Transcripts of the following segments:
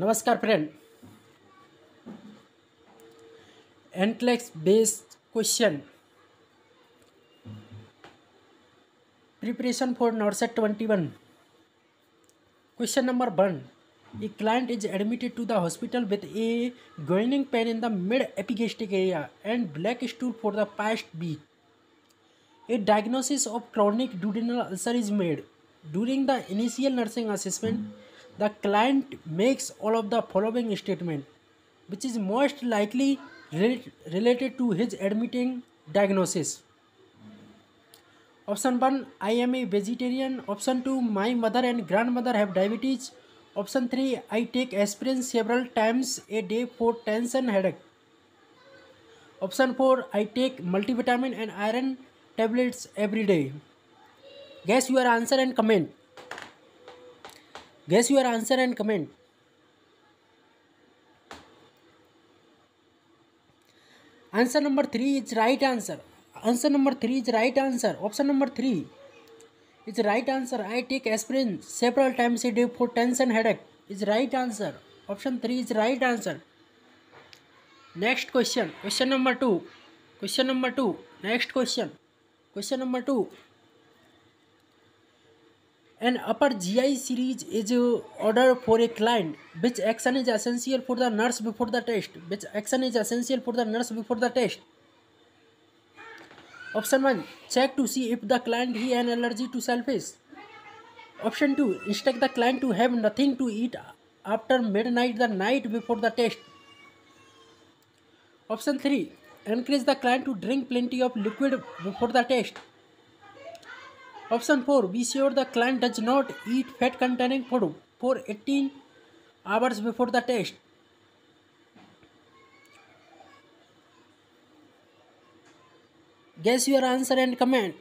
Namaskar friend. NCLEX based question. Preparation for NORSET 21. Question number 1. A client is admitted to the hospital with a growing pain in the mid-epigastric area and black stool for the past week. A diagnosis of chronic duodenal ulcer is made. During the initial nursing assessment, the client makes all of the following statement which is most likely related to his admitting diagnosis. Option 1 I am a vegetarian. Option 2 My mother and grandmother have diabetes. Option 3 I take aspirin several times a day for tension headache. Option 4 I take multivitamin and iron tablets every day. Guess your answer and comment. Guess your answer and comment. Answer number 3 is right answer. Answer number 3 is right answer. Option number 3 is right answer. I take aspirin several times a day for tension headache. Is right answer. Option 3 is right answer. Next question. Question number 2. Question number 2. Next question. Question number 2. An upper GI series is order for a client. Which action is essential for the nurse before the test? Which action is essential for the nurse before the test? Option 1. Check to see if the client has an allergy to shellfish. Option 2. Instruct the client to have nothing to eat after midnight the night before the test. Option 3. Encourage the client to drink plenty of liquid before the test. Option 4. Be sure the client does not eat fat containing food for 18 hours before the test. Guess your answer and comment.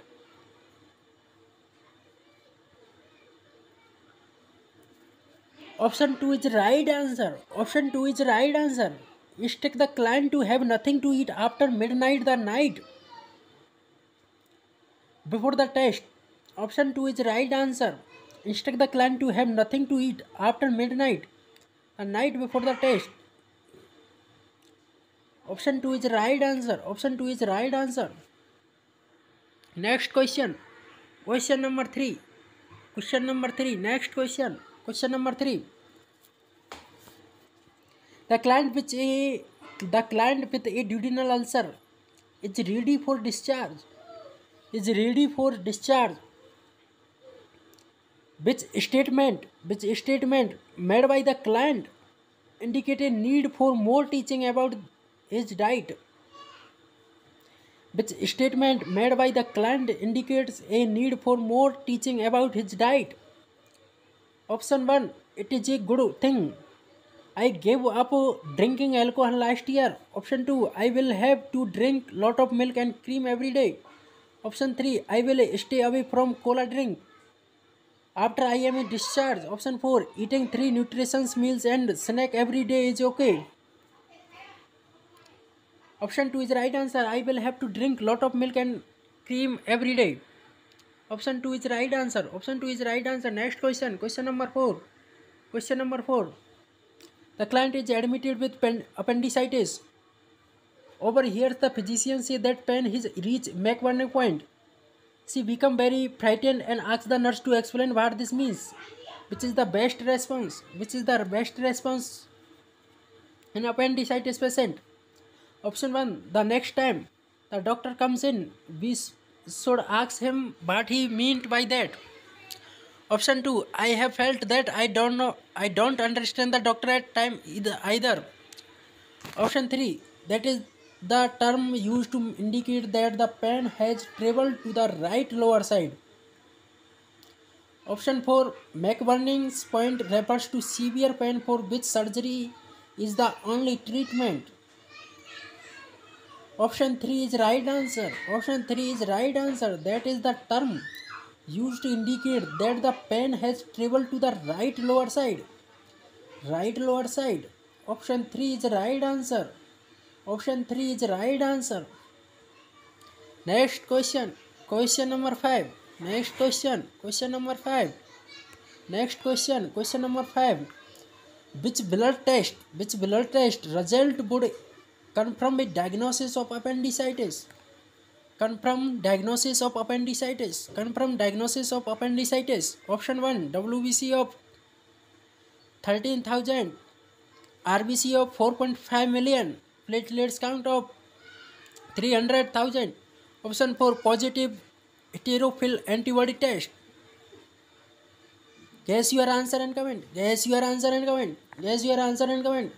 Option 2 is right answer. Option 2 is right answer. Instruct the client to have nothing to eat after midnight the night before the test. Option 2 is right answer. Instruct the client to have nothing to eat after midnight, a night before the test. Option 2 is right answer. Option 2 is right answer. Next question. Question number 3. Question number 3. Next question. Question number 3. The client with a the client with a duodenal ulcer is ready for discharge. Is ready for discharge which statement which statement made by the client indicated need for more teaching about his diet which statement made by the client indicates a need for more teaching about his diet option 1 it is a good thing i gave up drinking alcohol last year option 2 i will have to drink lot of milk and cream every day option 3 i will stay away from cola drink after I am discharged, option 4, eating 3 nutrition meals and snack every day is okay. Option 2 is right answer, I will have to drink lot of milk and cream every day. Option 2 is right answer, option 2 is right answer. Next question, question number 4. Question number 4. The client is admitted with appendicitis. Over here the physician say that pain has reached 1 point. She become very frightened and asked the nurse to explain what this means. Which is the best response? Which is the best response in appendicitis patient? Option 1. The next time the doctor comes in, we should ask him what he meant by that. Option 2. I have felt that I don't know, I don't understand the doctor at time either. either. Option 3. That is the term used to indicate that the pen has traveled to the right lower side. Option 4 McBurning's point refers to severe pain for which surgery is the only treatment. Option 3 is right answer. Option 3 is right answer. That is the term used to indicate that the pen has traveled to the right lower side. Right lower side. Option 3 is right answer. Option 3 is the right answer. Next question. Question number 5. Next question. Question number 5. Next question. Question number 5. Which blood test result would confirm the diagnosis of appendicitis? Confirm diagnosis of appendicitis. Option 1, WBC of 13,000, RBC of 4.5 million, platelets count of 300,000. Option 4 positive heterophil antibody test. Guess your answer and comment. Guess your answer and comment. Guess your answer and comment.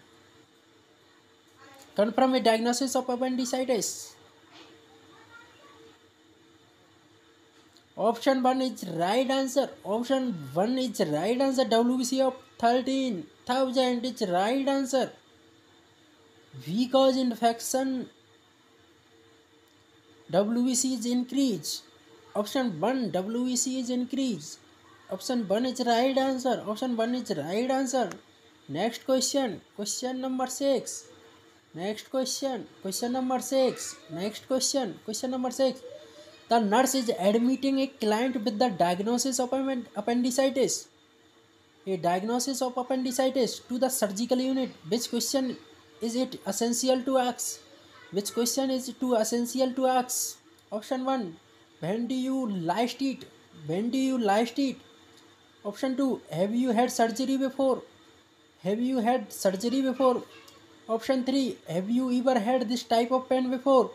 Confirm a diagnosis of appendicitis. Option 1 is right answer. Option 1 is right answer. WBC of 13,000 is right answer. Because infection WBC is increased. Option 1, WBC is increased. Option 1 is right answer. Option 1 is right answer. Next question. Question number 6. Next question. Question number 6. Next question. Question number 6. The nurse is admitting a client with the diagnosis of appendicitis. A diagnosis of appendicitis to the surgical unit. Which question is it essential to ask? Which question is too essential to ask? Option 1 When do you last eat? When do you last eat? Option 2 Have you had surgery before? Have you had surgery before? Option 3 Have you ever had this type of pain before?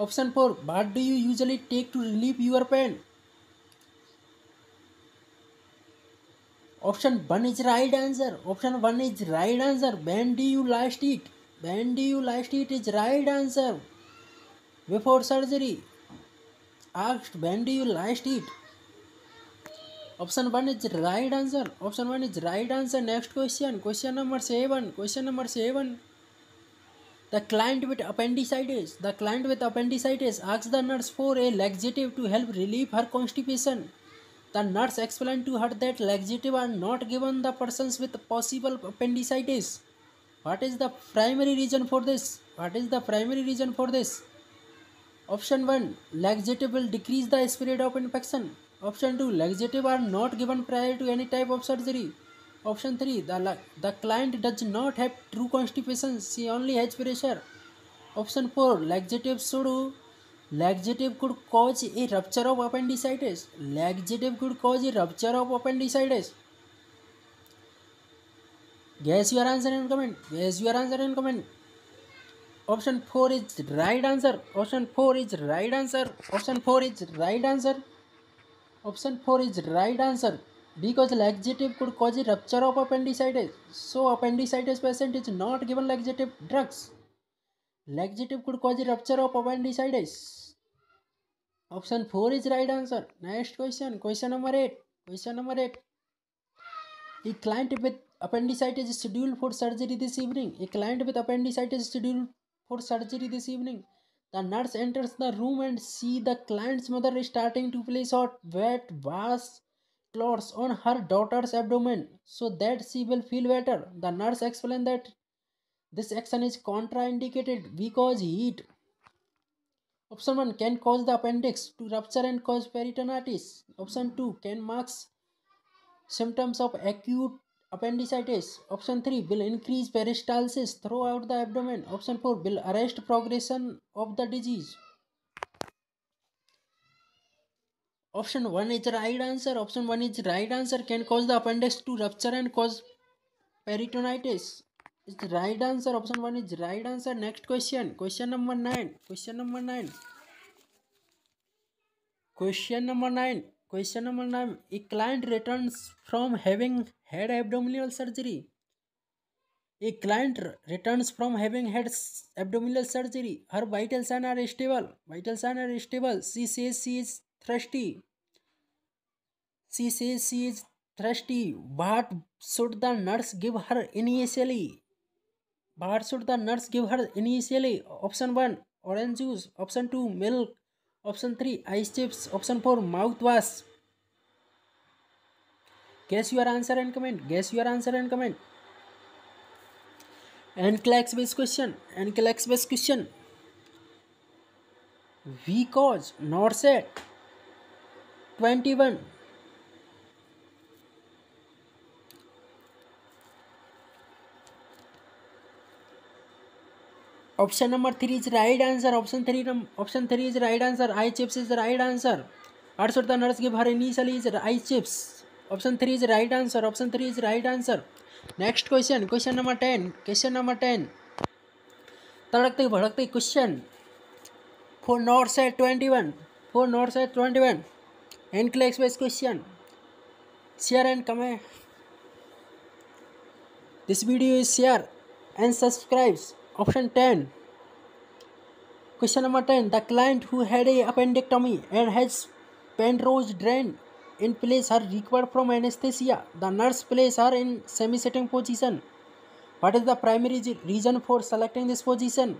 Option 4 What do you usually take to relieve your pain? Option 1 is right answer. Option 1 is right answer. When do you last eat? When do you last eat is right answer. Before surgery. Asked when do you last eat? Option 1 is right answer. Option 1 is right answer. Next question. Question number 7. Question number 7. The client with appendicitis. The client with appendicitis asks the nurse for a laxative to help relieve her constipation. The nurse explained to her that laxatives are not given the persons with possible appendicitis. What is the primary reason for this? What is the primary reason for this? Option 1. Laxative will decrease the spread of infection. Option 2. laxatives are not given prior to any type of surgery. Option 3. The, the client does not have true constipation. She only has pressure. Option 4. laxatives should laxative could cause a rupture of appendicitis laxative could cause a rupture of appendicitis guess your answer and comment guess your answer and comment option 4 is right answer option 4 is right answer option 4 is right answer option 4 is right answer because laxative could cause a rupture of appendicitis so appendicitis patient is not given laxative drugs laxative could cause a rupture of appendicitis Option 4 is right answer. Next question. Question number 8. Question number 8. A client with appendicitis is scheduled for surgery this evening. A client with appendicitis is scheduled for surgery this evening. The nurse enters the room and see the client's mother is starting to place hot, wet, vast clots on her daughter's abdomen so that she will feel better. The nurse explained that this action is contraindicated because heat Option 1 can cause the appendix to rupture and cause peritonitis. Option 2 can mark symptoms of acute appendicitis. Option 3 will increase peristalsis throughout the abdomen. Option 4 will arrest progression of the disease. Option 1 is right answer. Option 1 is right answer can cause the appendix to rupture and cause peritonitis. Is right answer option one is right answer next question question number nine question number nine question number nine question number nine a client return from having head abdominal surgery a client return from having head abdominal surgery her vital sign are stable vital sign are stable she says she is thirsty she says she is thirsty what should the nurse give her initially But should the nurse give her initially? Option 1, orange juice. Option 2, milk. Option 3, ice chips. Option 4, mouthwash. Guess your answer and comment. Guess your answer and comment. NCLEX based question. We cause not set 21 option number three is right answer option three option three is right answer I chips is right answer arts और nurse की भर initially is I chips option three is right answer option three is right answer next question question number ten question number ten तड़कते भड़कते question four north side twenty one four north side twenty one enclave express question share and comment this video is share and subscribes Option 10. Question number 10. The client who had a appendectomy and has Penrose drain in place are recovered from anesthesia. The nurse places her in semi-sitting position. What is the primary reason for selecting this position?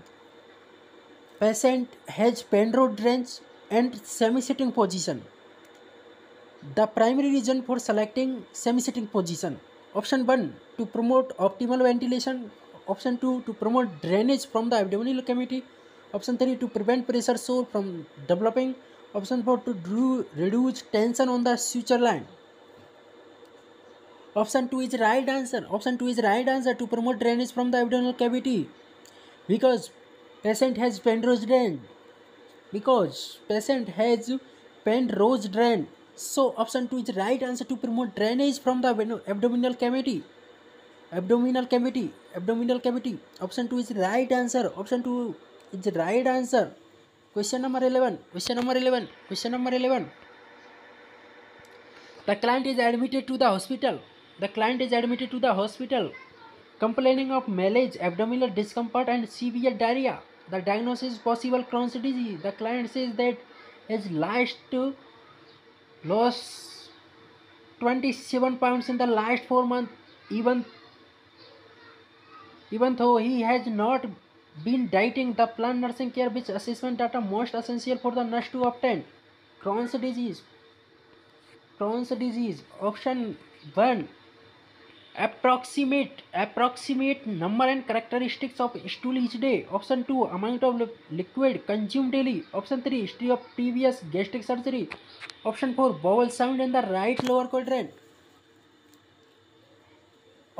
Patient has Penrose drain and semi-sitting position. The primary reason for selecting semi-sitting position. Option 1. To promote optimal ventilation. Option 2 to promote drainage from the abdominal cavity. Option 3 to prevent pressure sore from developing. Option 4 to do, reduce tension on the suture line. Option 2 is right answer. Option 2 is right answer to promote drainage from the abdominal cavity because patient has rose drain. Because patient has rose drain. So option 2 is right answer to promote drainage from the abdominal cavity. abdominal cavity abdominal cavity option 2 is right answer option 2 is right answer question number 11 question number 11 question number 11 the client is admitted to the hospital the client is admitted to the hospital complaining of malaise abdominal discomfort and severe diarrhea the diagnosis is possible crohn's disease the client says that his last lost 27 pounds in the last 4 months even Even though he has not been dieting, the plant nursing care which assessment data most essential for the nurse to obtain. Crohn's disease. Crohn's disease. Option 1. Approximate approximate number and characteristics of stool each day. Option 2. Amount of liquid consumed daily. Option 3. History of previous gastric surgery. Option 4. Bowel sound in the right lower quadrant.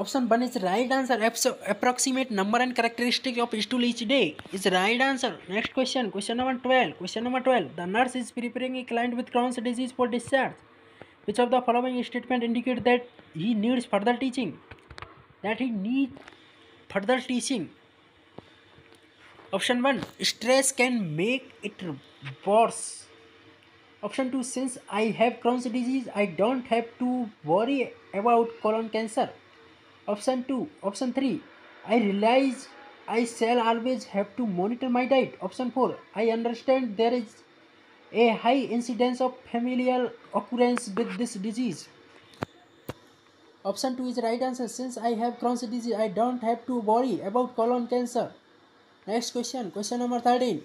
Option 1 is right answer. Approximate number and characteristic of stool each day is right answer. Next question, question number 12. Question number 12. The nurse is preparing a client with Crohn's disease for discharge. Which of the following statement indicate that he needs further teaching? Option 1. Stress can make it worse. Option 2. Since I have Crohn's disease, I don't have to worry about colon cancer. Option 2. Option 3. I realize I shall always have to monitor my diet. Option 4. I understand there is a high incidence of familial occurrence with this disease. Option 2 is right answer. Since I have Crohn's disease, I don't have to worry about colon cancer. Next question. Question number 13.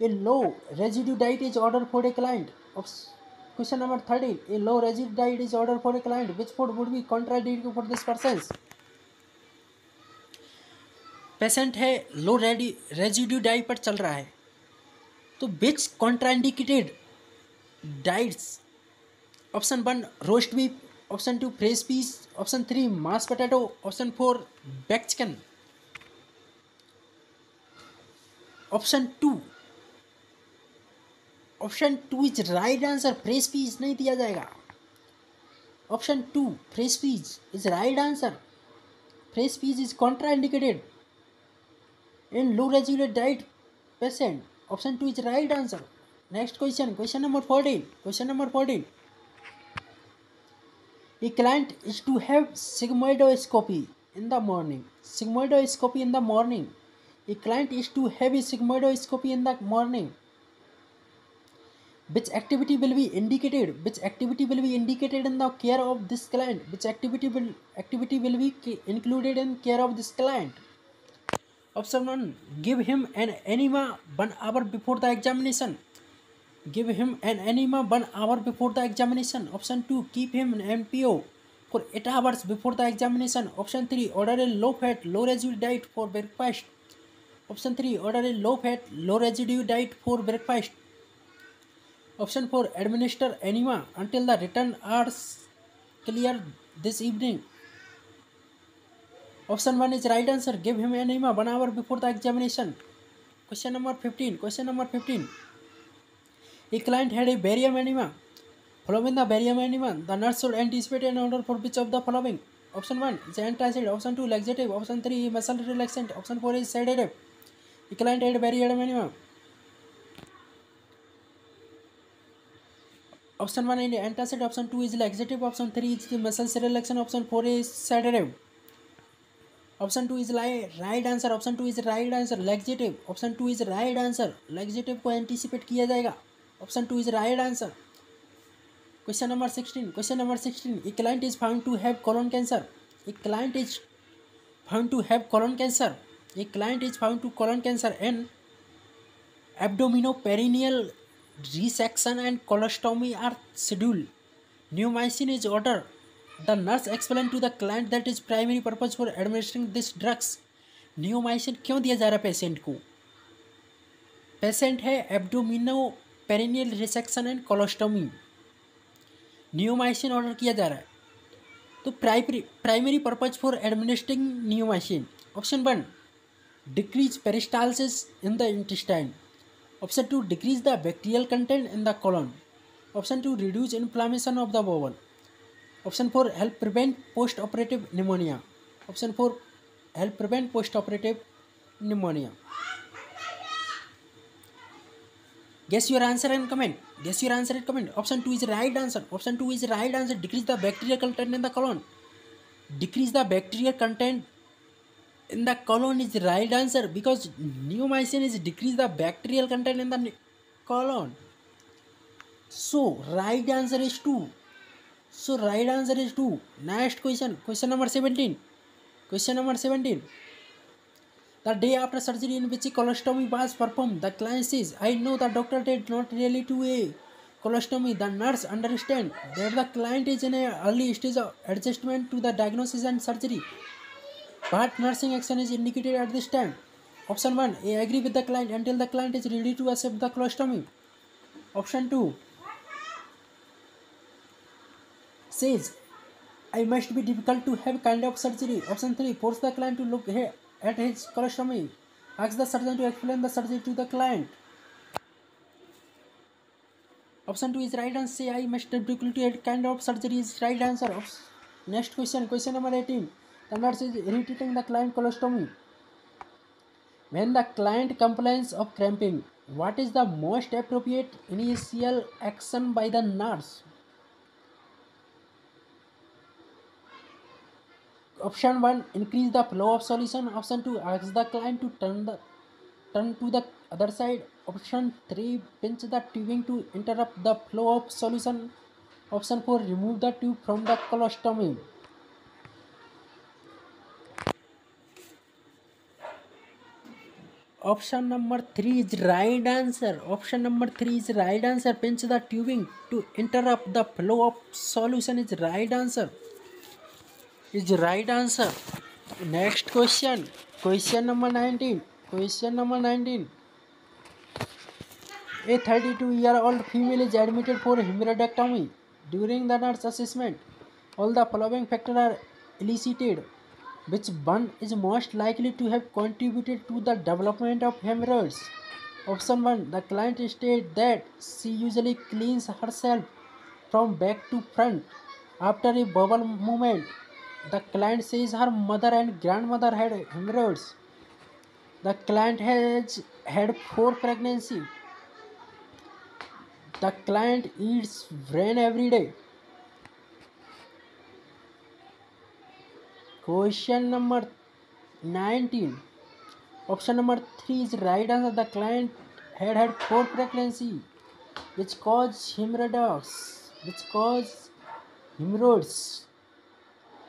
A low residue diet is ordered for a client. Option Question number 13. A low rigid diet is ordered for a client. Which food would be contradictory for this person? Patient है low ready residue diet पर चल रहा है तो which contraindicated diets option one roast beef option two fresh peas option three mashed potato option four baked chicken option two option two is right answer fresh peas नहीं दिया जाएगा option two fresh peas is right answer fresh peas is indicated in low residue diet patient option two is right answer next question question number fourteen question number fourteen a client is to have sigmoidoscopy in the morning sigmoidoscopy in the morning a client is to have a sigmoidoscopy in the morning which activity will be indicated which activity will be indicated in the care of this client which activity will activity will be included in care of this client option 1 give him an enema 1 hour before the examination give him an enema 1 hour before the examination option 2 keep him an mpo for 8 hours before the examination option 3 order a low fat low residue diet for breakfast option 3 order a low fat low residue diet for breakfast Option 4. Administer enema until the written are clear this evening. Option 1 is right answer. Give him enema 1 hour before the examination. Question number 15. A client had a barium enema. Following the barium enema, the nurse should anticipate an order for which of the following? Option 1 is antacid. Option 2 laxative. Option 3 muscle relaxant. Option 4 is sedative. A client had a barium enema. option 1 is antacid option 2 is laxative option 3 is muscle relaxation option four is sedative option two is right answer option two is right answer laxative option two is right answer laxative को anticipate किया जाएगा option two is right answer question number sixteen question number sixteen a client is found to have colon cancer a client is found to have colon cancer a client is found to colon cancer and abdominoperineal resection and colostomy are scheduled. Neomycin is ordered. The nurse explained to the client that is primary purpose for administering this drugs. Neomycin क्यों दिया जा रहा है patient को patient है abdominoperineal resection and colostomy neomycin order किया जा रहा है तो primary primary purpose for administering neomycin option one decrease peristalsis in the intestine Option 2 decrease the bacterial content in the colon. Option 2 reduce inflammation of the bowel. Option 4 help prevent post operative pneumonia. Option 4 help prevent post operative pneumonia. Guess your answer and comment. Guess your answer and comment. Option 2 is right answer. Option 2 is right answer. Decrease the bacterial content in the colon. Decrease the bacterial content in the colon is right answer because neomycin is decrease the bacterial content in the colon. So right answer is 2 So right answer is 2 Next question, question number 17 Question number 17 The day after surgery in which colostomy was performed, the client says, I know the doctor did not really do a colostomy. The nurse understands that the client is in an early stage of adjustment to the diagnosis and surgery. But nursing action is indicated at this time. Option 1. A. Agree with the client until the client is ready to accept the colostomy. Option 2. Says, I must be difficult to have kind of surgery. Option 3. Force the client to look at his colostomy. Ask the surgeon to explain the surgery to the client. Option 2 is right answer. I must difficult to have kind of surgery is right answer. Next question. Question number 18. the nurse is irritating the client colostomy. When the client complains of cramping, what is the most appropriate initial action by the nurse? Option 1 increase the flow of solution. Option 2 ask the client to turn the turn to the other side. Option 3 pinch the tubing to interrupt the flow of solution. Option 4 remove the tube from the colostomy. Option number 3 is right answer. Option number 3 is right answer. Pinch the tubing to interrupt the flow of solution is right answer. Is right answer. Next question. Question number 19. Question number 19. A 32-year-old female is admitted for hemirectomy. During the nurse assessment, all the following factors are elicited. Which one is most likely to have contributed to the development of hemorrhoids? Option 1 The client states that she usually cleans herself from back to front after a bowel movement. The client says her mother and grandmother had hemorrhoids. The client has had four pregnancies. The client eats brain every day. Question number 19. Option number 3 is right answer. The client had 4 pregnancy, which caused hemorrhoids.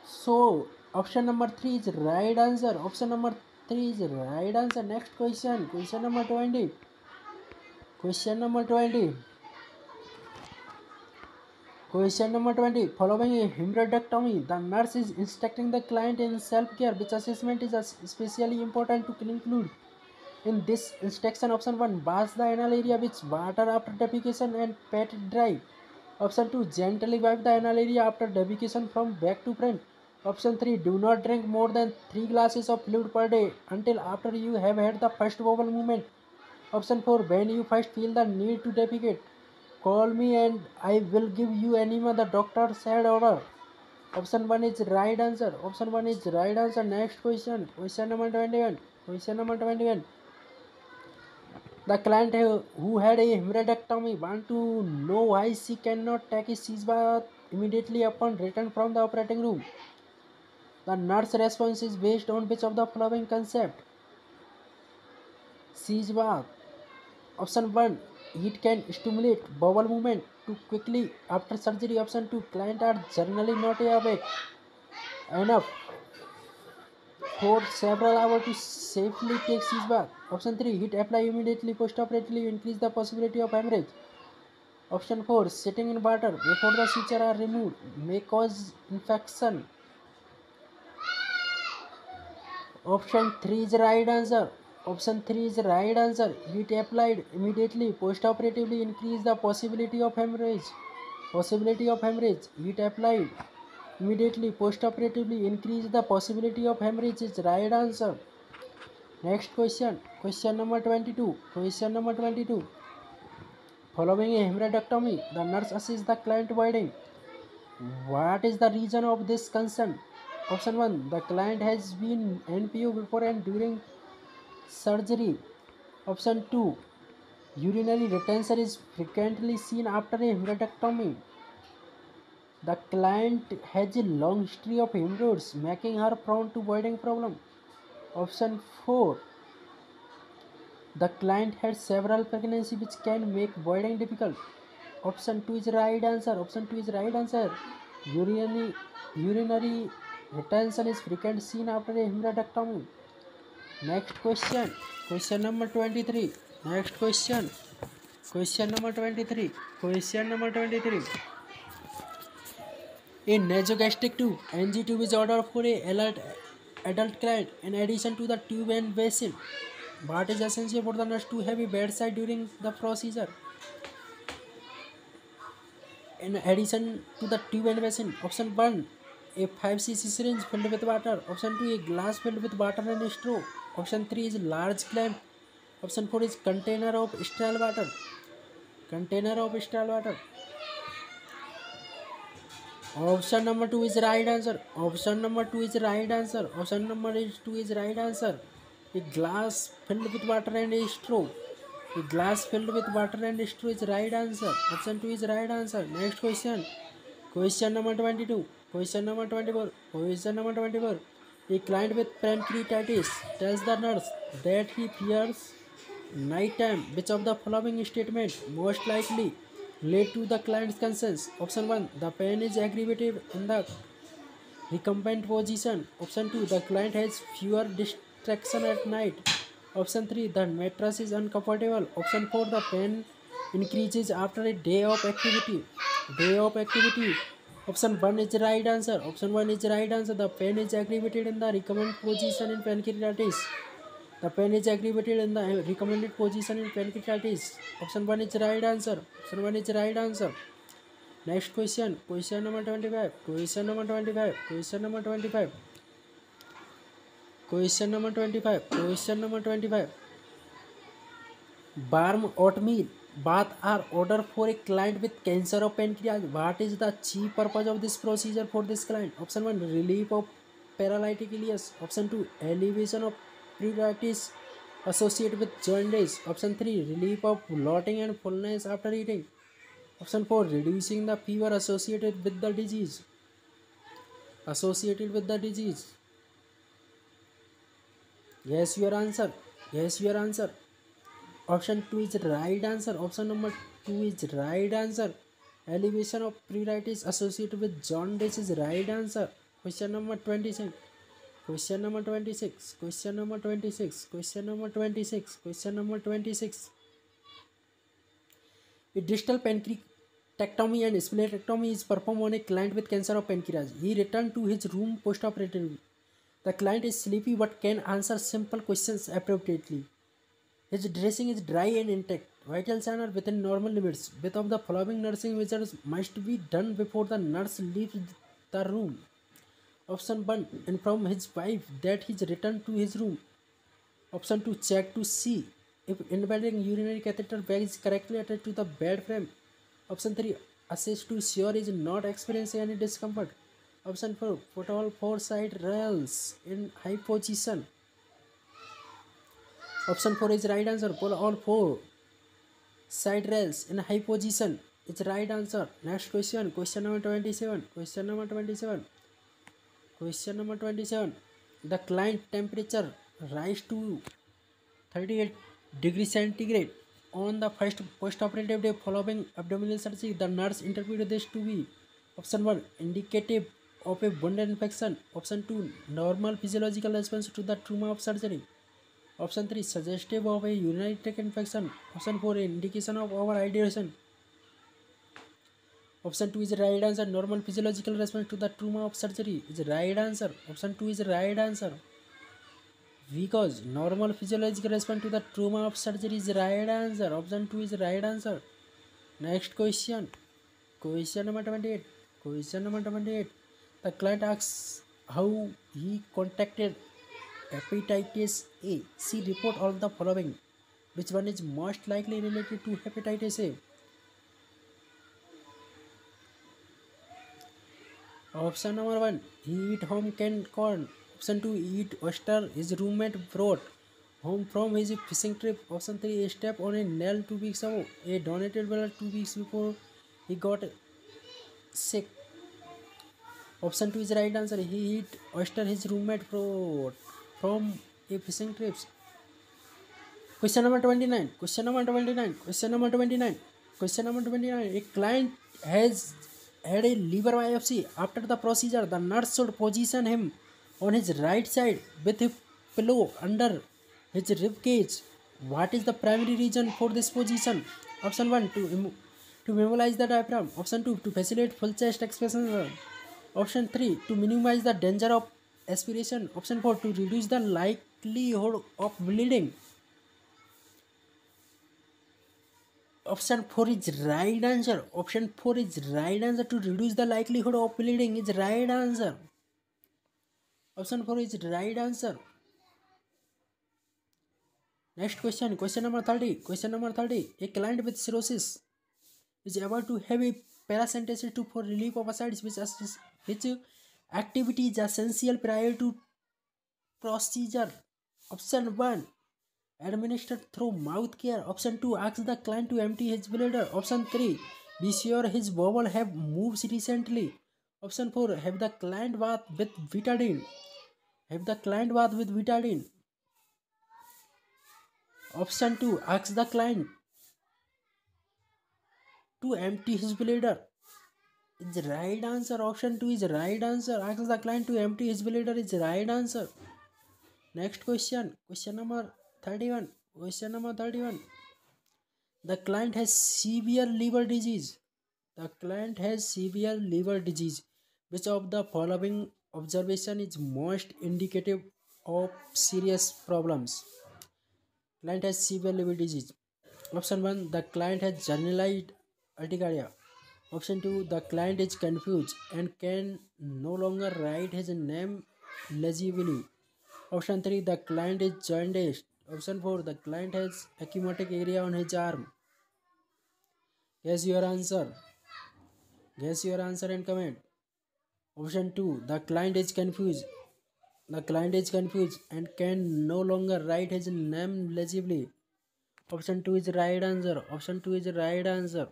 So option number 3 is right answer. Next question. Question number 20. Question number 20. Following a hemorrhoidectomy, the nurse is instructing the client in self-care. Which assessment is especially important to include? In this instruction, option 1. Bath the anal area with water after defecation and pat dry. Option 2. Gently wipe the anal area after defecation from back to front. Option 3. Do not drink more than 3 glasses of fluid per day until after you have had the first bowel movement. Option 4. When you first feel the need to defecate. Call me and I will give you any the doctor said order. Option 1 is right answer. Option 1 is right answer. Next question. Question number 21. Question number 21. The client who had a hemorrhoidectomy want to know why she cannot take a seize bath immediately upon return from the operating room. The nurse response is based on which of the following concept? Seize bath. Option 1 It can stimulate bowel movement too quickly after surgery. Option 2 Clients are generally not awake enough for several hours to safely take seize bath. Option 3 Heat apply immediately postoperatively increase the possibility of hemorrhage. Option 4 Sitting in water before the suture are removed may cause infection. Option 3 is the right answer. Option 3 is right answer. Heat applied immediately postoperatively increase the possibility of hemorrhage. Possibility of hemorrhage. Heat applied immediately postoperatively increase the possibility of hemorrhage is right answer. Next question. Question number 22. Question number 22. Following a the nurse assists the client voiding. What is the reason of this concern? Option 1. The client has been NPU before and during surgery option 2 urinary retention is frequently seen after a hemorrhagectomy the client has a long history of hemorrhoids making her prone to bleeding problem option 4 the client had several pregnancies which can make bleeding difficult option 2 is right answer option 2 is right answer urinary urinary retention is frequent seen after a hemorrhagectomy next question question number twenty three next question question number twenty three question number twenty three In nasogastro tube, NG tube is ordered for a adult, adult client in addition to the tube and basin. What is essential for the nurse to have a bedside during the procedure? In addition to the tube and basin, option 1 a 5cc syringe filled with water, option 2 a glass filled with water and straw, Option 3 is large clam. Option 4 is container of sterile water. Option number 2 is right answer. Option number 2 is right answer. A glass filled with water and a straw. A glass filled with water and a straw is right answer. Option 2 is right answer. Next question. Question number 22. Question number 24. A client with pancreatitis tells the nurse that he fears nighttime. Which of the following statement most likely led to the client's concerns? Option 1 The pain is aggravated in the recumbent position. Option 2 The client has fewer distraction at night. Option 3 The mattress is uncomfortable. Option 4 The pain increases after a day of activity. Day of activity Option 1 is the right answer. Option 1 is the right answer. The pen is aggravated in the recommended position in pancreatitis. The pen is aggravated in the recommended position in pancreatitis. Option 1 is the right answer. Option 1 is the right answer. Next question. Question number 25. Question number 25. Question number 25. Question number 25. Question number 25. Barm oatmeal Bath are ordered for a client with cancer of pancreas. What is the chief purpose of this procedure for this client? Option 1, relief of paralytic ileus. Option 2, elevation of pruritus associated with jaundice. Option 3, relief of bloating and fullness after eating. Option 4, reducing the fever associated with the disease. Yes, your answer. Option 2 is right answer. Option number 2 is right answer. Elevation of pruritus associated with jaundice is right answer. Question number 26. Question number 26. Question number 26. Question number 26. Question number 26. A distal pancreatectomy and splenectomy is performed on a client with cancer of pancreas. He returned to his room post-operatively. The client is sleepy but can answer simple questions appropriately. His dressing is dry and intact. Vital signs are within normal limits. Both of the following nursing measures must be done before the nurse leaves the room. Option 1 Inform his wife that he is returned to his room. Option 2 Check to see if inserting urinary catheter bag is correctly attached to the bed frame. Option 3 Assess to sure he is not experiencing any discomfort. Option 4 Put all four side rails in high position. Option 4 is right answer. Pull all four side rails in a high position. It's right answer. Next question. Question number 27. The client temperature rise to 38 degrees centigrade on the first post-operative day following abdominal surgery. The nurse interpreted this to be option 1 indicative of a wound infection. Option 2 normal physiological response to the trauma of surgery. Option 3, suggestive of a urinary tract infection. Option 4, indication of overhydration. Option 2 is the right answer. Normal physiological response to the trauma of surgery is the right answer. Option 2 is the right answer. Because normal physiological response to the trauma of surgery is the right answer. Option 2 is the right answer. Next question. Question number 28. The client asks how he contacted hepatitis A. See report all the following. Which one is most likely related to hepatitis A? Option number one, eat home canned corn. Option two, eat oyster. His roommate brought home from his fishing trip. Option three, a step on a nail two weeks ago. A donated dollar two weeks before he got sick. Option two is right answer. He eat oyster. His roommate brought. From a fishing trips question number twenty nine question number twenty nine question number twenty nine question number twenty nine a client has had a liver biopsy after the procedure the nurse should position him on his right side with pillow under his rib cage what is the primary reason for this position option one to to immobilize the diaphragm option two to facilitate full chest expansion option three to minimize the danger of aspiration option 4 to reduce the likelihood of bleeding option 4 is right answer option 4 is right answer to reduce the likelihood of bleeding is right answer option 4 is right answer next question question number 30 question number 30 a client with cirrhosis is able to have a paracentesis to for relief of ascites which, which Activity is essential prior to procedure. Option 1 Administered through mouth care. Option 2 Ask the client to empty his bladder. Option 3 Be sure his bowel have moved recently. Option 4 Have the client bath with Vitadine. Have the client bath with Vitadine. Option 2 Ask the client to empty his bladder. Is right answer. Option two is right answer. Ask the client to empty his bladder is right answer. Next question. Question number thirty-one. Question number thirty-one. The client has severe liver disease. The client has severe liver disease. Which of the following observation is most indicative of serious problems? Client has severe liver disease. Option 1 The client has generalized urticaria. Option 2 The client is confused and can no longer write his name legibly. Option 3 The client is jaundiced. Option 4 The client has ecchymotic area on his arm. Guess your answer. Guess your answer and comment. Option 2 The client is confused. The client is confused and can no longer write his name legibly. Option 2 is right answer. Option 2 is right answer.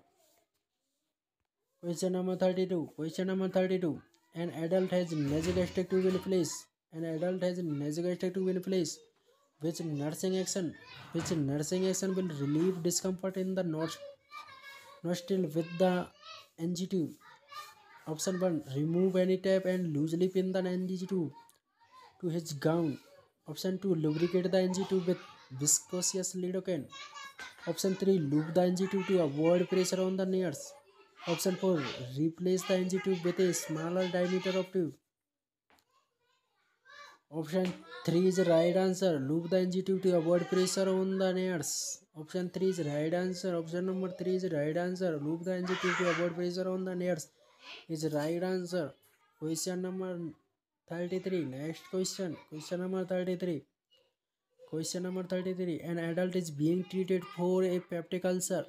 Question number 32. Question number 32. An adult has nasogastric tube in place. An adult has nasogastric tube in place. Which nursing action? Which nursing action will relieve discomfort in the nostril with the NG tube? Option 1. Remove any tape and loose lip in the NG tube to his gown. Option 2. Lubricate the NG tube with viscous lidocaine. Option 3. Loop the NG tube to avoid pressure on the nails. Option 4. Replace the NG tube with a smaller diameter of tube. Option 3 is right answer. Loop the NG tube to avoid pressure on the nails. Option 3 is right answer. Option number 3 is right answer. Loop the NG tube to avoid pressure on the nails is right answer. Question number 33. Next question. Question number 33. Question number 33. An adult is being treated for a peptic ulcer.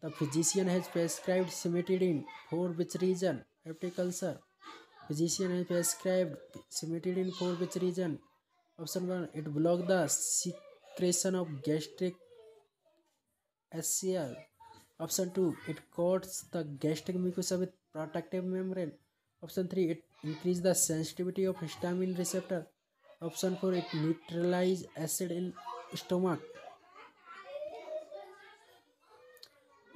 The physician has prescribed cimetidine for which reason? Apiculture. Physician has prescribed cimetidine for which reason? Option 1. It blocks the secretion of gastric SCL. Option 2. It coats the gastric mucosa with protective membrane. Option 3. It increases the sensitivity of histamine receptor. Option 4. It neutralizes acid in stomach.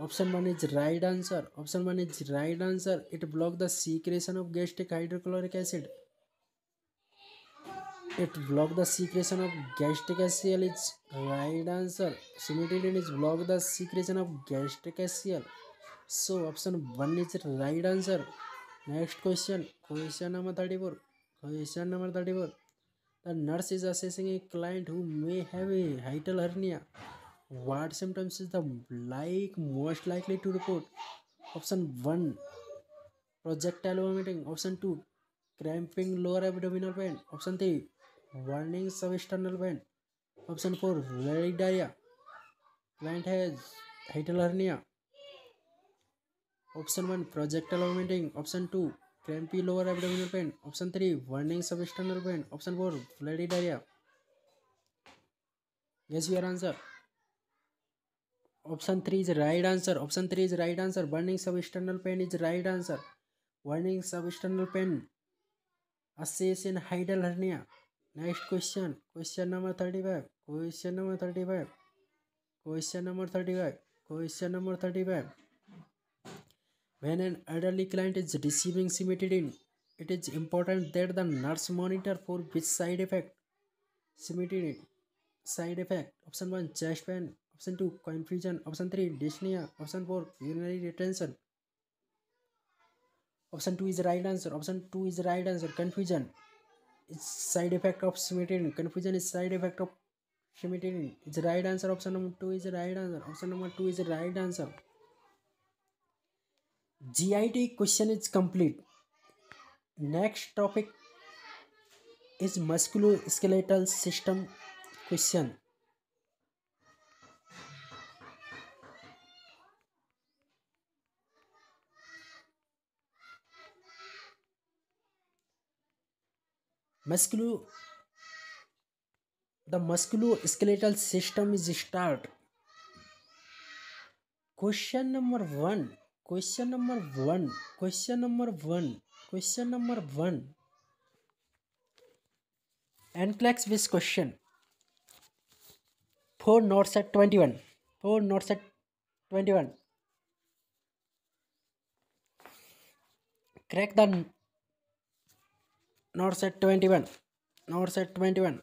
Option 1 is right answer. Option 1 is right answer. It blocks the secretion of gastric hydrochloric acid. It blocks the secretion of gastric acid. It's right answer. Cimetidine is block the secretion of gastric acid. So option 1 is right answer. Next question. Question number 34. Question number 34. The nurse is assessing a client who may have a hiatal hernia. what symptoms is the like most likely to report option 1 projectile vomiting option 2 cramping lower abdominal pain option 3 warnings of external pain option four red diarrhoea plant है hiatal hernia option one projectile vomiting option two crampy lower abdominal pain option three burning substernal pain option four bloody diarrhoea yes your answer Option 3 is right answer. Option 3 is right answer. Burning sub-external pain is right answer. Burning sub-external pain assists in hiatal hernia. Next question. Question number 35. When an elderly client is receiving cimetidine, it is important that the nurse monitor for which side effect. Cimetidine side effect. Option 1, chest pain. Option 2 confusion. Option 3 dyspnea. Option 4 urinary retention. Option 2 is the right answer. Option 2 is the right answer. Confusion is side effect of cimetidine. Confusion is side effect of cimetidine. It's the right answer. Option number 2 is the right answer. Option number 2 is the right answer. GIT question is complete. Next topic is musculoskeletal system question. Musculo the musculoskeletal system is start question number one question number one question number one question number one NCLEX with question for notes at twenty one for notes at twenty one crack the notes at 21 notes at 21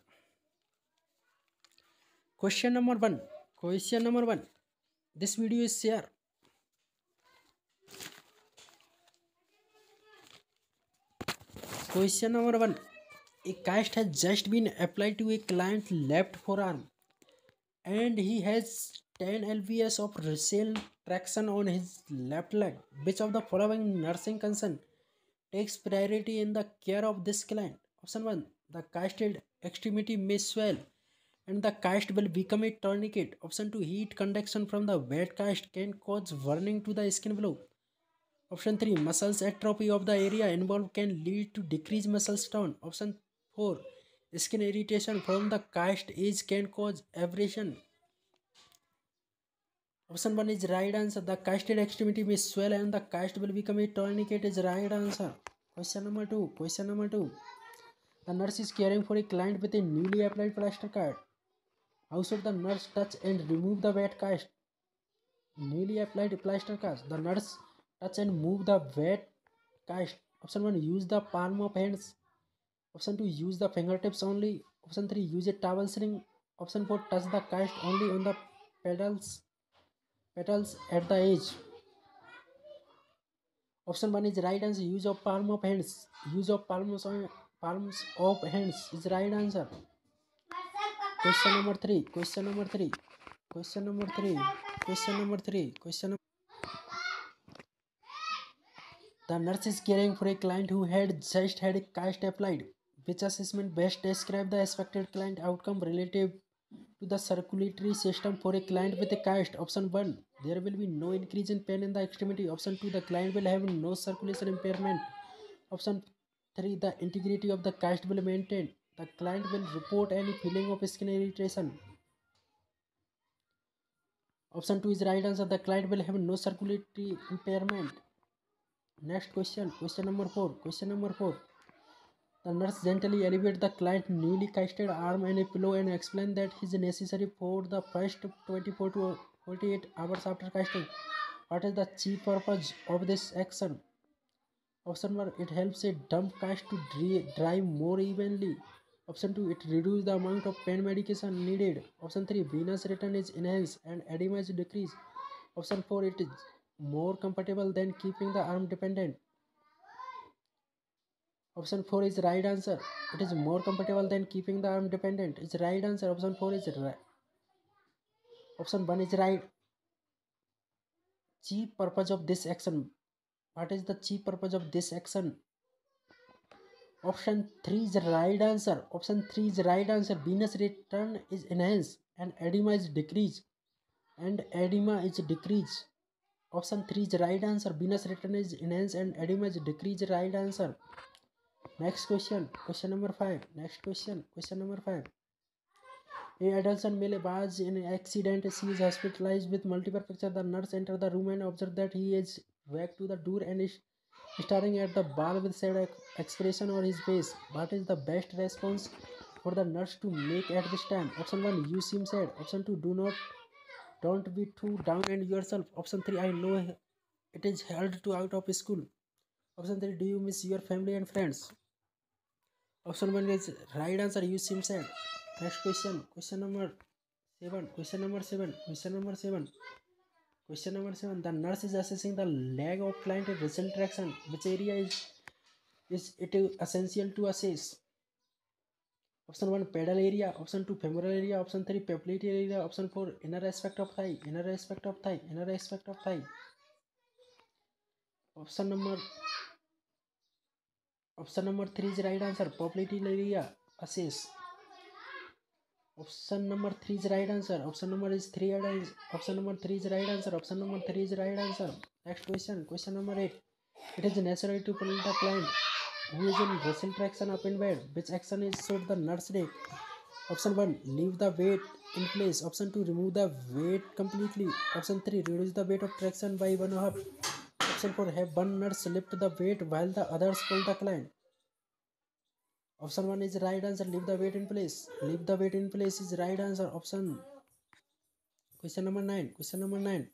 question number 1 question number 1 this video is here question number 1 a cast has just been applied to a client's left forearm and he has 10 lbs of resale traction on his left leg which of the following nursing concern takes priority in the care of this client? Option 1. The casted extremity may swell and the cast will become a tourniquet. Option 2. Heat conduction from the wet cast can cause burning to the skin below. Option 3. Muscles atrophy of the area involved can lead to decreased muscle tone. Option 4. Skin irritation from the cast edge can cause abrasion. Option 1 is right answer. The casted extremity may swell and the cast will become a tourniquet is right answer. Question number 2. Question number 2. The nurse is caring for a client with a newly applied plaster cast. How should the nurse touch and remove the wet cast? Newly applied plaster cast. The nurse touch and move the wet cast. Option 1. Use the palm of hands. Option 2. Use the fingertips only. Option 3. Use a towel string. Option 4. Touch the cast only on the pedals. petals at the edge option 1 is right answer use of palm of hands use of palms of palms of hands is right answer question number 3 question number 3 question number 3 question number 3 question the nurse is caring for a client who had just had a cast applied which assessment best describes the expected client outcome relative to the circulatory system for a client with a cast option 1 There will be no increase in pain in the extremity. Option 2. The client will have no circulation impairment. Option 3. The integrity of the cast will maintain. The client will report any feeling of skin irritation. Option 2 is right answer. The client will have no circulatory impairment. Next question. Question number 4. Question number 4. The nurse gently elevates the client's newly casted arm and a pillow and explains that it is necessary for the first 24 to 48 hours after casting. What is the chief purpose of this action? Option 1 It helps a dump cast to drive more evenly. Option 2 It reduces the amount of pain medication needed. Option 3 Venous return is enhanced and edema is decreased. Option 4 It is more comfortable than keeping the arm dependent. Option 4 is right answer. It is more comfortable than keeping the arm dependent. It's right answer. Option 4 is right. Option 1 is right. Chief purpose of this action. What is the chief purpose of this action? Option 3 is the right answer. Option 3 is the right answer. Venous return is enhanced and edema is decreased. Option 3 is the right answer. Venous return is enhanced and edema is decreased. Right answer. Next question. Question number 5. A adolescent male was in an accident. She is hospitalized with multiple fractures. The nurse enters the room and observes that he is back to the door and is staring at the ball with sad expression on his face. What is the best response for the nurse to make at this time? Option 1, you seem sad. Option 2, don't be too down on yourself. Option 3, I know it is hard to out of school. Option 3, do you miss your family and friends? Option 1 is right answer, you seem sad. Next question question number seven question number seven question number seven question number seven the nurse is assessing the leg of client result traction which area is is it essential to assess option 1 pedal area option 2 femoral area option 3 popliteal area option 4 inner aspect of thigh inner aspect of thigh inner aspect of thigh option number option number 3 is right answer popliteal area assess Option number 3 is right answer. Option number 3 is right answer. Option number 3 is right answer. Next question. Question number 8. It is necessary to pull the client who is in recent action up in bed. Which action is should the nurse take? Option 1. Leave the weight in place. Option 2. Remove the weight completely. Option 3. Reduce the weight of traction by 1/2. Option 4. Have one nurse lift the weight while the others pull the client. Option 1 is right answer. Leave the weight in place. Leave the weight in place is right answer. Option. Question number 9. Question number 9.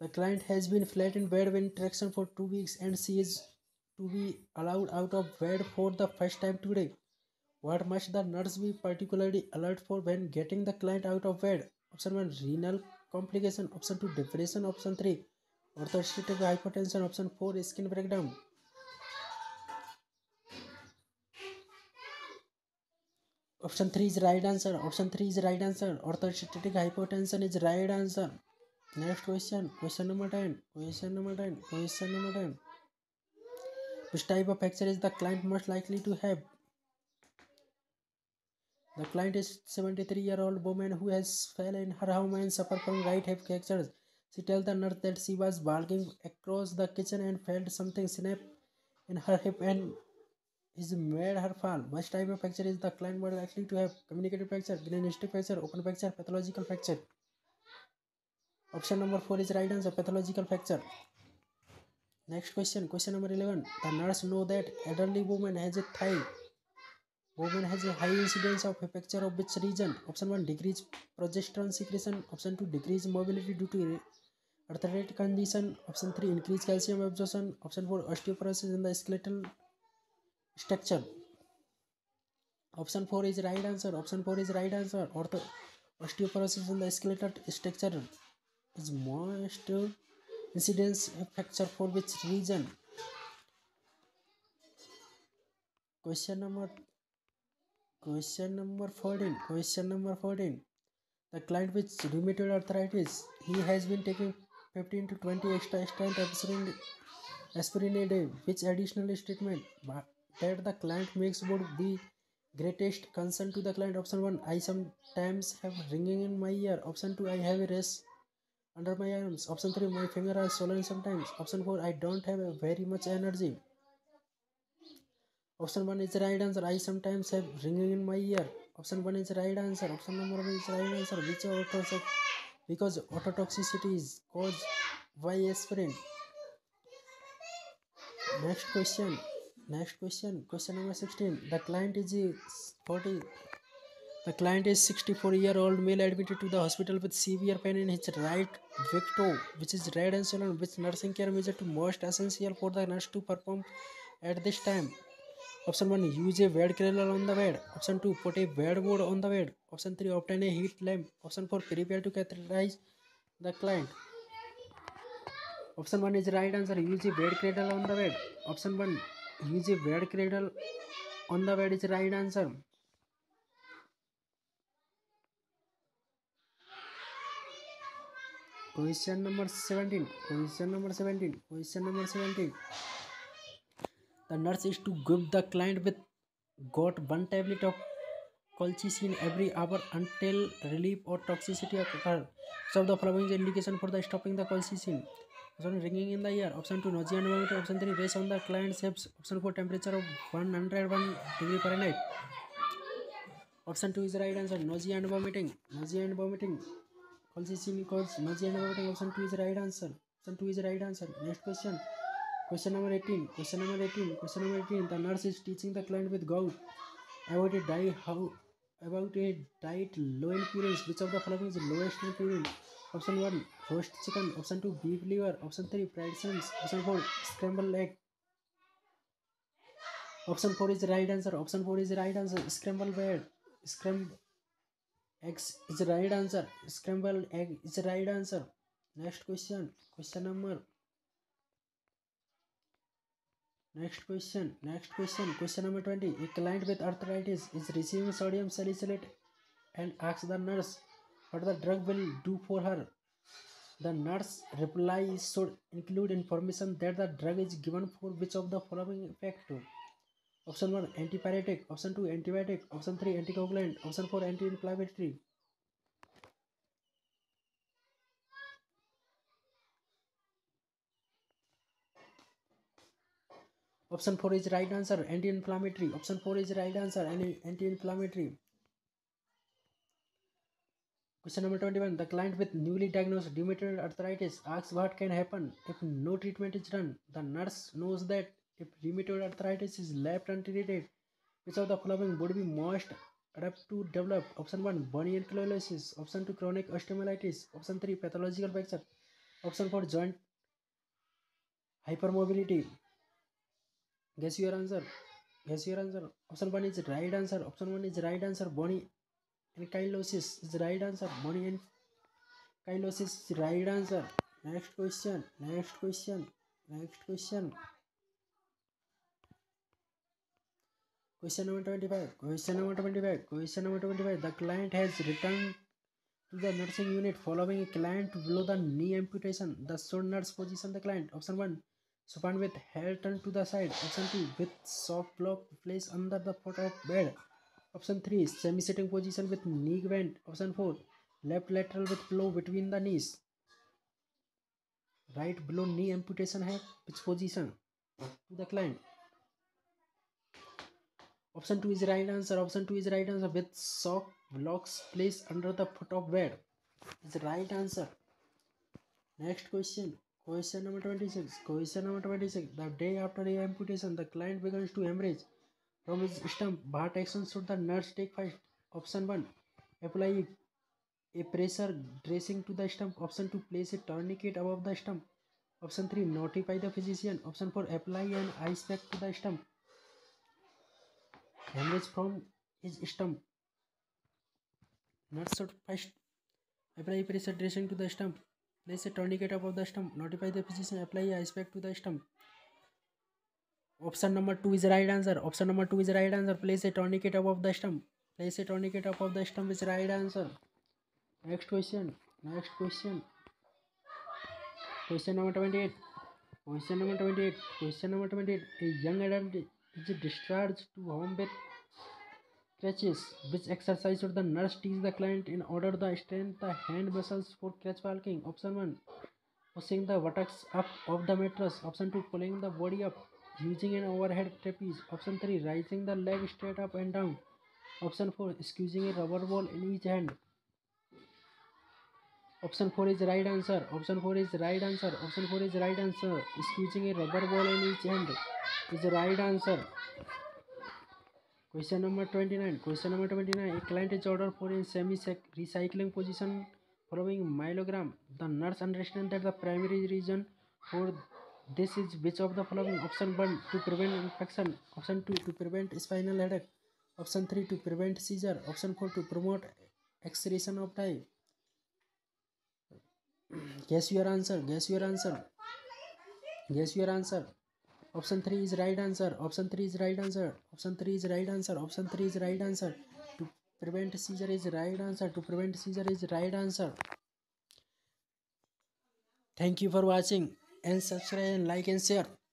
The client has been flat in bed when traction for 2 weeks and she is to be allowed out of bed for the first time today. What must the nurse be particularly alert for when getting the client out of bed? Option 1 renal complication, option 2 depression, option 3 orthostatic hypertension, option 4 skin breakdown. Option 3 is right answer. Option 3 is right answer. Orthostatic hypotension is right answer. Next question. Question number 10. Question number 10. Question number 10. Which type of fracture is the client most likely to have? The client is 73-year-old woman who has fell in her home and suffered from right hip fractures. She tells the nurse that she was walking across the kitchen and felt something snap in her hip and is made her fall. much type of fracture is the client more likely to have? Communicative fracture, dynastic fracture, open fracture, pathological fracture. Option number 4 is right answer, pathological fracture. Next question, question number 11. The nurse know that elderly woman has a thigh. Woman has a high incidence of a fracture of which region? Option 1 decrease progesterone secretion. Option 2 decrease mobility due to arthritic condition. Option 3 increase calcium absorption. Option 4 osteoporosis in the skeletal structure option four is right answer option four is right answer और तो osteoporosis in the skeletal structure is most incidence fracture for which region question number question number 14 question number 14 the client with rheumatoid arthritis he has been taking 15 to 20 extra strength aspirin aspirin a day which additional treatment that the client makes would be greatest concern to the client option 1 i sometimes have ringing in my ear option 2 i have a rash under my arms option 3 my finger are swollen sometimes option 4 i don't have very much energy option 1 is right answer i sometimes have ringing in my ear option 1 is right answer option number 1 is right answer which water because is caused by aspirin next question Next question number 16. The client is 64-year-old male admitted to the hospital with severe pain in his right victo, which is red and swollen. Which nursing care measure to most essential for the nurse to perform at this time? Option 1. Use a bed crawler on the bed. Option 2. Put a bedboard on the bed. Option 3. Obtain a heat lamp. Option 4. Prepare to catheterize the client. Option 1 is right answer. Use a bed cradle on the bed. Option 1 He is a bread cradle. On the bed is right answer. Question number 17. Question number 17. Question number 17. The nurse is to give the client with got one tablet of colchicine every hour until relief or toxicity occur. Serve the following indication for the stopping the colchicine. Option ringing in the ear. Option 2 nausea and vomit. Option 3 race on the client's hips. Option 4 temperature of 101 degree Fahrenheit. Option 2 is the right answer. Nausea and vomiting. Nausea and vomiting. Colchicine causes nausea and vomiting. Option 2 is the right answer. Option 2 is the right answer. Next question. Question number 18. Question number 18. Question number 18. The nurse is teaching the client with gout about a diet how about a diet low in purines. Which of the following is lowest in purines? Option 1 roast chicken, option 2 beef liver, option 3 fried shrimps, option 4 scrambled egg. Option 4 is the right answer. Option 4 is the right answer. Scrambled bread, scrambled eggs is the right answer. Scrambled egg is the right answer. Next question. Question number 20. A client with arthritis is receiving sodium salicylate and asks the nurse what the drug will do for her. The nurse reply should include information that the drug is given for which of the following effect Option 1 antipyretic, option 2 antibiotic, option 3 anticoagulant, option 4 anti-inflammatory. Option 4 is right answer, anti-inflammatory. Option 4 is right answer, anti-inflammatory. Question number 21. The client with newly diagnosed rheumatoid arthritis asks what can happen if no treatment is done. The nurse knows that if rheumatoid arthritis is left untreated, which of the following would be most apt to develop? Option 1. Bony ankylosis. Option 2. Chronic osteomyelitis. Option 3. Pathological fracture. Option 4. Joint hypermobility. Guess your answer. Guess your answer. Option 1 is right answer. Option 1 is right answer. Bony and kylosis is the right answer money and kylosis is the right answer next question next question next question question number 25 question number 25 question number 25 the client has returned to the nursing unit following a client below the knee amputation the should nurse position the client option 1 supine with hair turned to the side option 2 with soft block placed under the foot of bed Option 3 is semi-sitting position with knee bent. Option 4 left lateral with pillow between the knees. Right below knee amputation hai pitch position to the client. Option 2 is right answer. Option 2 is right answer with sock blocks placed under the foot of bed. It's right answer. Next question. Question number 26. The day after the amputation, the client begins to hemorrhage from his stump, Bhart actions should the nurse take first. Option 1. Apply a pressure dressing to the stump. Option 2. Place a tourniquet above the stump. Option 3. Notify the physician. Option 4. Apply an ice pack to the stump. Hemorrhage from his stump. Nurse should first apply pressure dressing to the stump. Place a tourniquet above the stump. Notify the physician. Apply ice pack to the stump. Option number 2 is the right answer. Option number 2 is the right answer. Place a tourniquet above the stump. Place a tourniquet above the stump is the right answer. Next question. Question number 28. A young adult is discharged to home with crutches. Which exercise should the nurse teach the client in order to strengthen the hand muscles for crutch walking? Option 1. Pushing the buttocks up of the mattress. Option 2. Pulling the body up. Using an overhead trapeze. Option 3. Rising the leg straight up and down. Option 4. Squeezing a rubber ball in each hand. Option 4 is right answer. Option 4 is right answer. Option 4 is right answer. Squeezing a rubber ball in each hand is the right answer. Question number 29. Question number 29. A client is ordered for a semi-recycling position following myelogram. The nurse understands that the primary reason for this is which of the following option 1 to prevent infection option 2 to prevent spinal headache option 3 to prevent seizure option 4 to promote acceleration of time guess your answer guess your answer guess your answer option 3 is right answer option 3 is right answer option 3 is right answer option 3 is right answer to prevent seizure is right answer to prevent seizure is right answer thank you for watching and subscribe and like and share